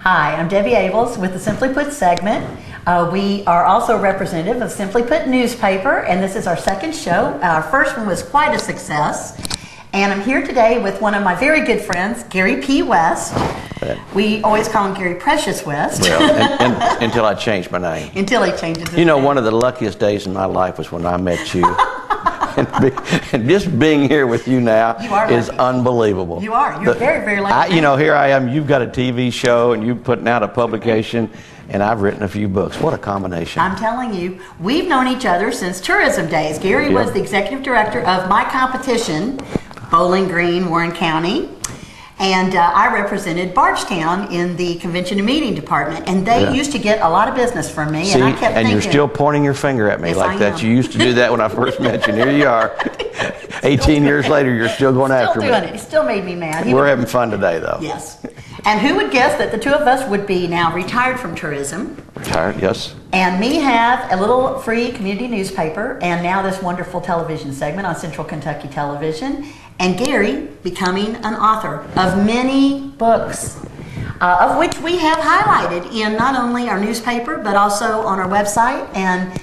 Hi, I'm Debbie Abels with the Simply Put segment. Uh, we are also representative of Simply Put newspaper, and this is our second show. Our first one was quite a success. And I'm here today with one of my very good friends, Gary P. West. We always call him Gary Precious West Well, and, and, until I changed my name. until he changes his You know, name. one of the luckiest days in my life was when I met you. and, be, and just being here with you now You is lucky. unbelievable. You are. You're very, very lucky. I, you know, here I am. You've got a TV show and you're putting out a publication, and I've written a few books. What a combination. I'm telling you, we've known each other since tourism days. Gary Yeah. was the executive director of my competition, Bowling Green, Warren County. And uh, I represented Bardstown in the convention and meeting department. And they Yeah. used to get a lot of business from me. See, and I kept and thinking, you're still pointing your finger at me Yes, like I that. am. You used to do that when I first met you. And here you are. 18 years later, you're still going still after doing me. it. He still made me mad. He We're would- having fun today, though. yes. And who would guess that the two of us would be now retired from tourism? Retired, yes. and me have a little free community newspaper and now this wonderful television segment on Central Kentucky Television, and Gary becoming an author of many books, uh, of which we have highlighted in not only our newspaper but also on our website, and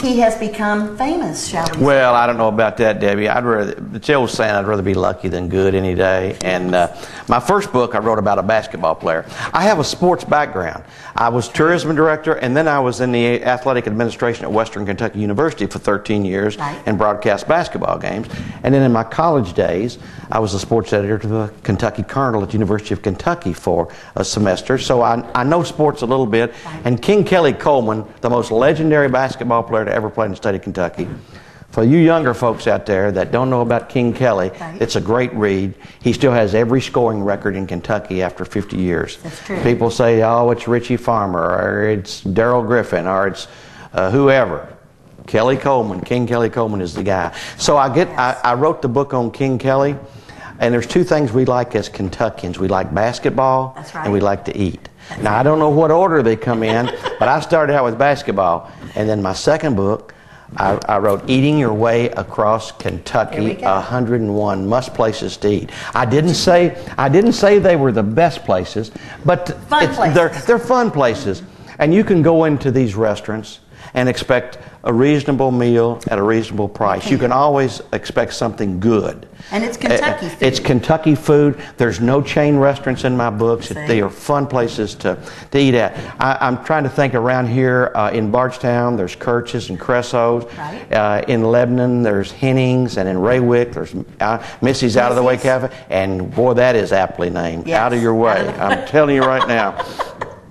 he has become famous, shall we say. Well, I don't know about that, Debbie. I'd rather the old saying, I'd rather be lucky than good any day. And uh, my first book, I wrote about a basketball player. I have a sports background. I was tourism director, and then I was in the athletic administration at Western Kentucky University for 13 years Right. and broadcast basketball games. And then in my college days, I was a sports editor to the Kentucky Cardinal at the University of Kentucky for a semester. So I, I know sports a little bit. And King Kelly Coleman, the most legendary basketball player to ever played in the state of Kentucky. For you younger folks out there that don't know about King Kelly, Right. it's a great read. He still has every scoring record in Kentucky after 50 years. That's true. People say, oh, it's Richie Farmer, or it's Daryl Griffith, or it's uh, whoever. Kelly Coleman, King Kelly Coleman is the guy. So I get, I, I wrote the book on King Kelly, and there's two things we like as Kentuckians. We like basketball, right. and we like to eat. Now I don't know what order they come in, but I started out with basketball, and then my second book, I, I wrote "Eating Your Way Across Kentucky: go. 101 Must Places to Eat." I didn't say I didn't say they were the best places, but it's- they're they're fun places, and you can go into these restaurants and expect a reasonable meal at a reasonable price. You can always expect something good. And it's Kentucky Uh, food. It's Kentucky food. There's no chain restaurants in my books. See. They are fun places to, to eat at. I, I'm trying to think around here uh, in Bardstown, there's Kurtz's and Kreso's. Right. Uh, in Lebanon, there's Hennings, and in Raywick, there's uh, Missy's Out of the Way Missy's. Cafe. And boy, that is aptly named. Yes. Out of your way. I'm telling you right now.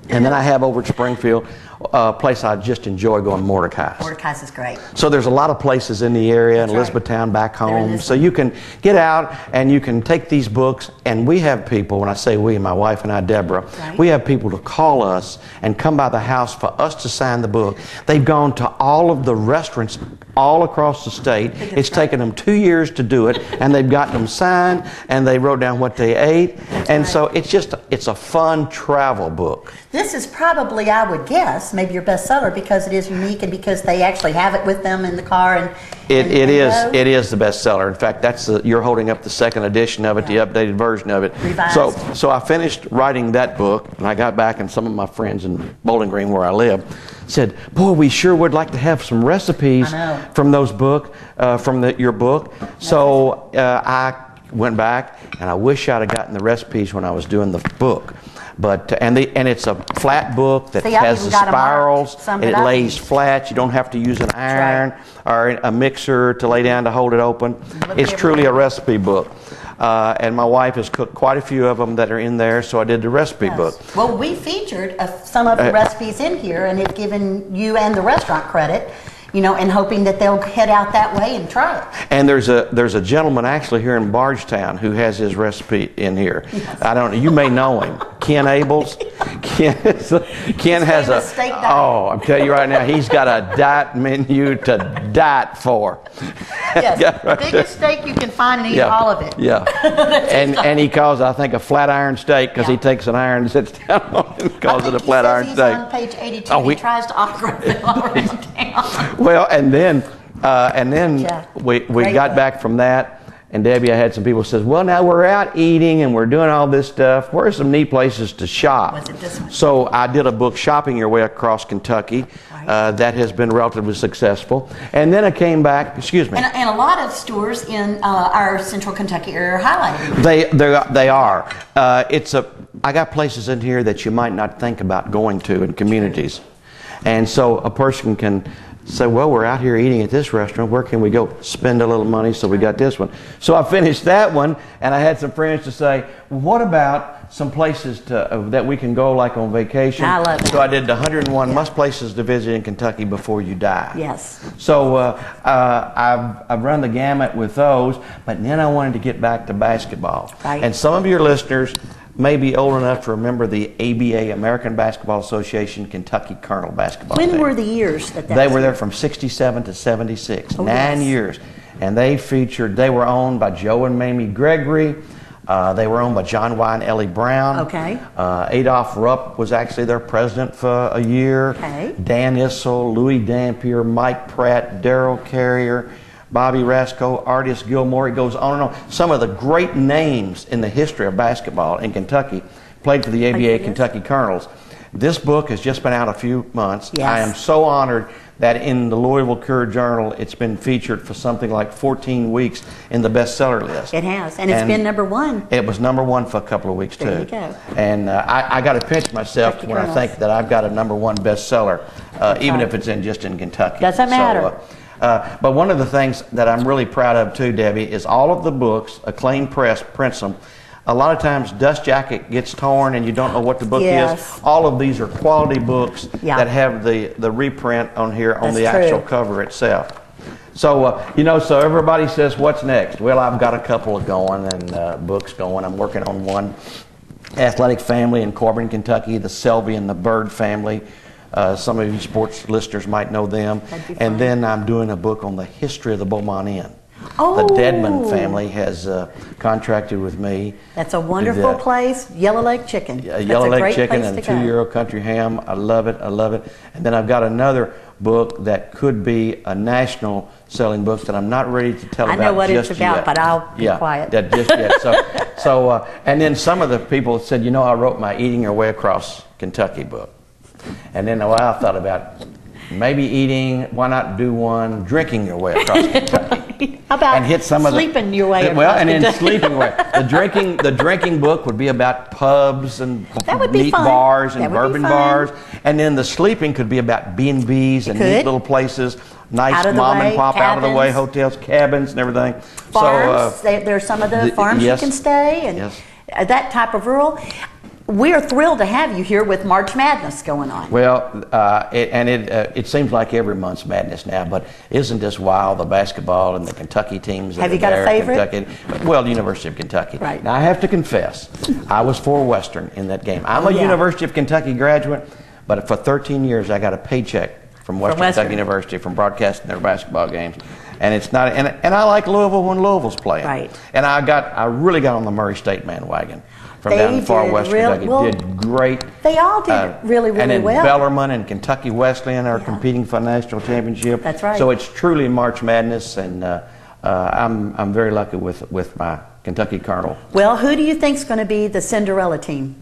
And then I have over at Springfield a place I just enjoy going, Mordecai's. Mordecai's is great. So there's a lot of places in the area, and That's right. Elizabethtown back home. So you can get out and you can take these books. And we have people, when I say we, my wife and I, Deborah, Right. we have people to call us and come by the house for us to sign the book. They've gone to all of the restaurants all across the state. It's taken them two years to do it, and they've gotten them signed, and they wrote down what they ate. and right. so it's just, it's a fun travel book. This is probably, I would guess, maybe your bestseller because it is unique and because they actually have it with them in the car and It, and, it and is, it is the bestseller. In fact, that's the, you're holding up the second edition of it, Yeah. the updated version of it. Revised. So so I finished writing that book, and I got back, and some of my friends in Bowling Green, where I live, said, "Boy, we sure would like to have some recipes from those book uh, from the, your book." So uh, I went back, and I wish I'd have gotten the recipes when I was doing the book. But and the and it's a flat book that See, has the got 'em marked, spirals. and it lays flat. You don't have to use an right. iron or a mixer to lay down to hold it open. It's truly a recipe book. Uh, and my wife has cooked quite a few of them that are in there, so I did the recipe Yes. book. Well, we featured uh, some of the Uh, recipes in here and have given you and the restaurant credit, you know, and hoping that they'll head out that way and try it. And there's a there's a gentleman actually here in Bardstown who has his recipe in here. I don't know. You may know him, Ken Abels. Ken, Ken has a steak oh, I'm telling you right now, he's got a diet menu to diet for. Yes, Yeah, right biggest steak you can find and eat all of it. Yeah. and and he calls I think a flat iron steak because Yeah. he takes an iron and sits down on it and calls it a flat iron he's steak. on page 82. Oh, we- he tries to autograph it all town. Well, and then uh, and then we we Great got back from that. And Debbie, I had some people says, "Well, now we're out eating and we're doing all this stuff. Where are some neat places to shop?" Was it this one? So I did a book, "Shopping Your Way Across Kentucky," Right. uh, that has been relatively successful. And then I came back. Excuse me. And, and a lot of stores in uh, our central Kentucky area are highlighted. They they they are. Uh, it's a. I got places in here that you might not think about going to in communities, and so a person can say, "Well, we're out here eating at this restaurant. Where can we go? Spend a little money." So we got this one. So I finished that one, and I had some friends to say, well, "What about some places to, uh, that we can go, like on vacation?" I love that. So I did the 101 must places to visit in Kentucky before you die. Yes. So uh, uh, I've, I've run the gamut with those, but then I wanted to get back to basketball. Right. And some of your listeners may be old enough to remember the ABA, American Basketball Association, Kentucky Colonel basketball When team. were the years that that They were there from 67 to 76, Oh, nine yes. years. And they featured, they were owned by Joe and Mamie Gregory. Uh, they were owned by John Y. and Ellie Brown. Okay. Uh, Adolph Rupp was actually their president for a year. Okay. Dan Issel, Louis Dampier, Mike Pratt, Darel Carrier, Bobby Rascoe, Artis Gilmore. It goes on and on. Some of the great names in the history of basketball in Kentucky played for the ABA? Kentucky Colonels. This book has just been out a few months. Yes. I am so honored that in the Louisville Courier Journal it's been featured for something like 14 weeks in the bestseller list. It has, and it's been number one. It was number one for a couple of weeks too. There you go. And uh, I, I got to pinch myself Kentucky when I think that I've got a number one bestseller, uh, even if it's in just in Kentucky. Doesn't matter. uh, uh, but one of the things that I'm really proud of too, Debbie, is all of the books. Acclaim Press prints them. A lot of times, dust jacket gets torn and you don't know what the book Yes. is. All of these are quality books Yeah. that have the, the reprint on here on That's the true. actual cover itself. So, uh, you know, so everybody says, what's next? Well, I've got a couple of going and uh, books going. I'm working on one. Athletic Family in Corbin, Kentucky, the Selvy and the Bird family. Uh, some of you sports listeners might know them. And then I'm doing a book on the history of the Beaumont Inn. Oh. The Dedman family has uh, contracted with me. That's a wonderful that. place. Yellow Leg Chicken. That's yellow leg chicken and two euro country ham. I love it. I love it. And then I've got another book that could be a national selling book that I'm not ready to tell I know about what it's about, yet. but I'll be yeah, quiet. That just yet. So, so uh, and then some of the people said, you know, I wrote my Eating Your Way Across Kentucky book, and then well, I thought about maybe eating. Why not do one drinking your way across Kentucky? How about and hit some of the sleeping your way well, across and then sleeping way. The drinking, the drinking book would be about pubs and That would be neat bars and That bourbon bars, and then the sleeping could be about B and B's and neat little places, nice the mom way, and pop out of the way hotels, cabins, and everything. farms. So, uh, they, there's some of the, the- farms yes. you can stay and Yes. that type of rural. We are thrilled to have you here with March Madness going on. Well, uh, it, and it uh, it seems like every month's madness now, but isn't this wild? The basketball and the Kentucky teams. Have you got a favorite? Kentucky, well, University of Kentucky. Right. Now I have to confess, I was for Western in that game. I'm Oh, a yeah. University of Kentucky graduate, but for 13 years I got a paycheck from Western, Western. Kentucky University from broadcasting their basketball games. And it's not, and, and I like Louisville when Louisville's playing. Right. And I got, I really got on the Murray State bandwagon from They down in far did west real- Kentucky. well, did great. they all did really, really and then well. Bellarmine and Kentucky Wesleyan are Yeah. competing for a national championship. That's right. So it's truly March Madness, and uh, uh, I'm I'm very lucky with with my Kentucky Colonel. Well, who do you think's going to be the Cinderella team?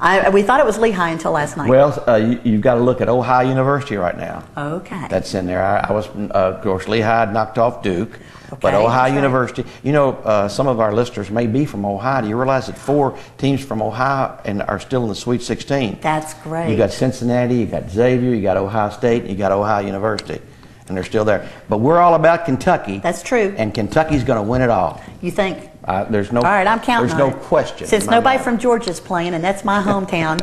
I, we thought it was Lehigh until last night. Well, uh, you, you've got to look at Ohio University right now. okay. That's in there. I, I was, uh, of course, Lehigh had knocked off Duke, but Ohio right. University. You know, uh, some of our listeners may be from Ohio. Do you realize that four teams from Ohio and are still in the Sweet 16? That's great. You got Cincinnati, you got Xavier, you got Ohio State, and you got Ohio University, and they're still there. But we're all about Kentucky. That's true. And Kentucky's going to win it all. you think? Uh, there's no. All right, I'm counting There's no it. question. Since nobody mind. from Georgia's playing, and that's my hometown,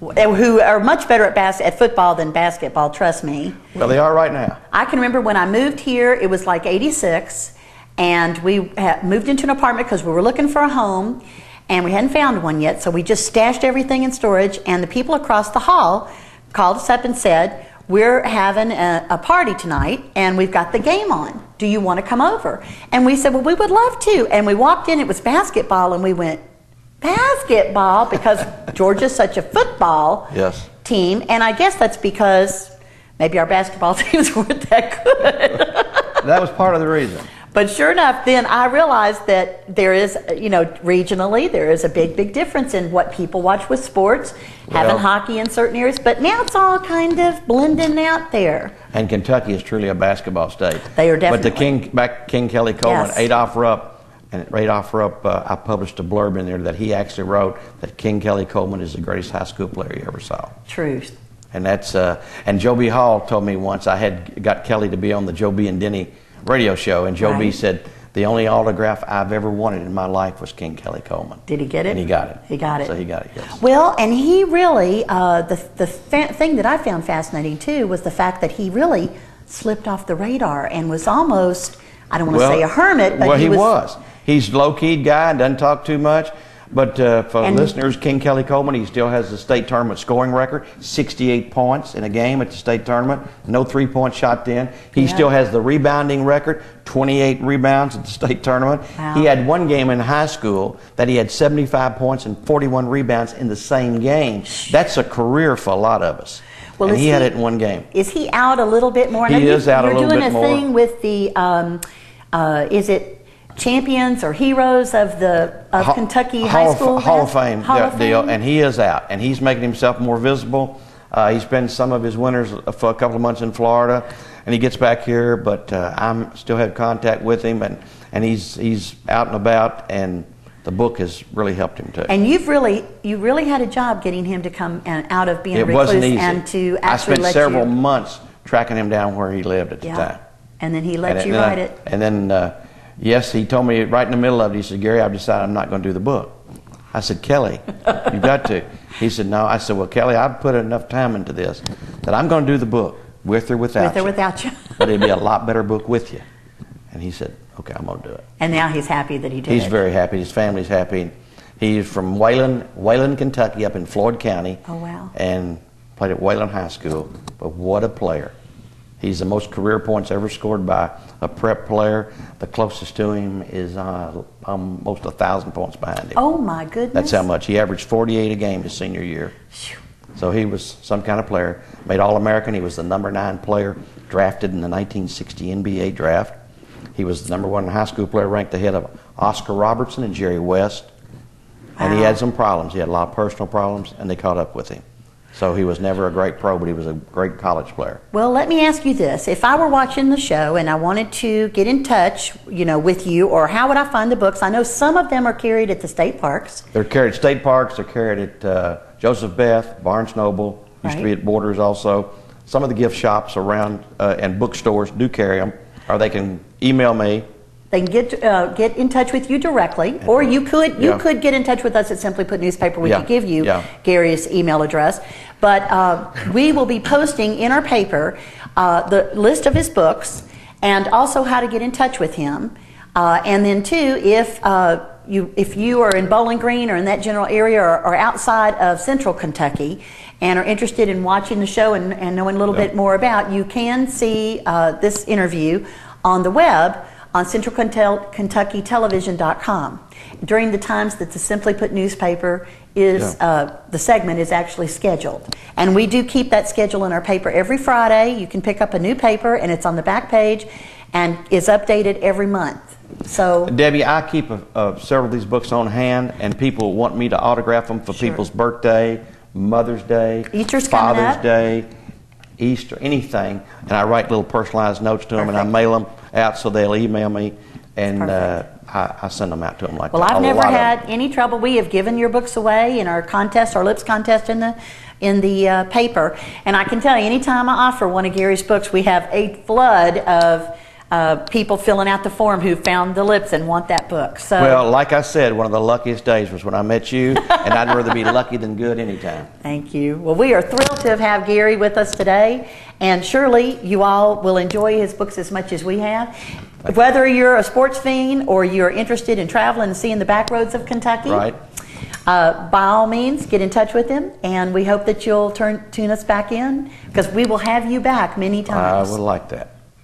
who are much better at, bas- at football than basketball, trust me. Well, they are right now. I can remember when I moved here, it was like 86, and we had moved into an apartment because we were looking for a home, and we hadn't found one yet, so we just stashed everything in storage, and the people across the hall called us up and said, we're having a, a party tonight, and we've got the game on. Do you want to come over? And we said, well, we would love to. And we walked in, it was basketball, and we went, basketball? Because Georgia's such a football Yes. team, and I guess that's because maybe our basketball teams weren't that good. That was part of the reason. But sure enough, then I realized that there is, you know, regionally, there is a big, big difference in what people watch with sports, having hockey in certain areas. But now it's all kind of blending out there. And Kentucky is truly a basketball state. They are definitely. But the. King, back King Kelly Coleman, Yes. Adolph Rupp, and Adolph Rupp, uh, I published a blurb in there that he actually wrote that King Kelly Coleman is the greatest high school player he ever saw. Truth. And that's uh, and Joe B. Hall told me once I had got Kelly to be on the Joe B. and Denny radio show, and Joe B. Said the only autograph I've ever wanted in my life was King Kelly Coleman. Did he get it? And he got it. He got it. So he got it. Yes. Well, and he really, uh, the, the fa- thing that I found fascinating too was the fact that he really slipped off the radar and was almost, I don't want to say a hermit, but well, he, he was. He's low-keyed guy and doesn't talk too much. But uh, for And- listeners, King Kelly Coleman, he still has the state tournament scoring record, 68 points in a game at the state tournament. No three-point shot then. He Yeah. still has the rebounding record, 28 rebounds at the state tournament. Wow. He had one game in high school that he had 75 points and 41 rebounds in the same game. That's a career for a lot of us. Well, and is he, had it in one game. Is he out a little bit more? He is out a little bit more. you're doing a thing with the, um, uh, is it champions or heroes of the of Hall- Kentucky Hall High of- School? Hall of Fame Hall of deal, Fame? and he is out, and he's making himself more visible. Uh, he spends some of his winters for a couple of months in Florida, and he gets back here. But uh, I'm still have contact with him, and, and he's he's out and about, and the book has really helped him too. And you've really, you really had a job getting him to come and out of being a it recluse wasn't easy. and to actually. I spent let several you. months tracking him down where he lived at the Yeah. time. And then he let and you then I- write it. And then, uh, yes, he told me right in the middle of it, he said, Gary, I've decided I'm not going to do the book. I said, Kelly, you've got to. He said, no. I said, well, Kelly, I've put enough time into this that I'm going to do the book with or without you. With or without you. but it'd be a lot better book with you. And he said, okay, I'm going to do it. And now he's happy that he did He's it. very happy. His family's happy. He's from Wayland, Wayland, Kentucky, up in Floyd County. Oh, wow. And played at Wayland High School. But what a player! He's the most career points ever scored by a prep player. The closest to him is uh, almost a thousand points behind him. Oh my goodness. That's how much he averaged 48 a game his senior year. So he was some kind of player. Made All American. He was the number nine player drafted in the 1960 NBA draft. He was the number one high school player ranked ahead of Oscar Robertson and Jerry West. Wow. And he had some problems. He had a lot of personal problems, and they caught up with him. So he was never a great pro, but he was a great college player. Well, let me ask you this. If I were watching the show and I wanted to get in touch, you know, with you, or how would I find the books? I know some of them are carried at the state parks. They're carried at state parks. They're carried at uh, Joseph Beth, Barnes Noble. Used to be at Borders also. Some of the gift shops around uh, and bookstores do carry them, or they can email me. They can get uh, get in touch with you directly, or you could you Yeah. could get in touch with us at Simply Put Newspaper. We Yeah. could give you Yeah. Gary's email address, but uh, we will be posting in our paper uh, the list of his books and also how to get in touch with him. Uh, and then too, if uh, you if you are in Bowling Green or in that general area or, or outside of Central Kentucky and are interested in watching the show and, and knowing a little bit more about, you can see uh, this interview on the web on centralkentuckytelevision.com during the times that the Simply Put newspaper is Yeah. uh, the segment is actually scheduled. And we do keep that schedule in our paper every Friday. You can pick up a new paper and it's on the back page and is updated every month. So Debbie, I keep a, a, several of these books on hand, and people want me to autograph them for Sure. people's birthday, Mother's Day, Easter's Father's. Day, Easter, anything. And I write little personalized notes to them, and I mail them out so they'll email me, and uh, I, I send them out to them like Well, that. I've never had any trouble. We have given your books away in our contest, our lips contest in the in the uh, paper, and I can tell you, anytime I offer one of Gary's books, we have a flood of uh, people filling out the form who found the lips and want that book. So, Well, like I said, one of the luckiest days was when I met you, and I'd rather be lucky than good anytime. thank you. Well, we are thrilled to have Gary with us today, and surely you all will enjoy his books as much as we have. Whether you're a sports fiend or you're interested in traveling and seeing the back roads of Kentucky, Right. Uh, by all means, get in touch with him, and we hope that you'll turn tune us back in because we will have you back many times. I would like that.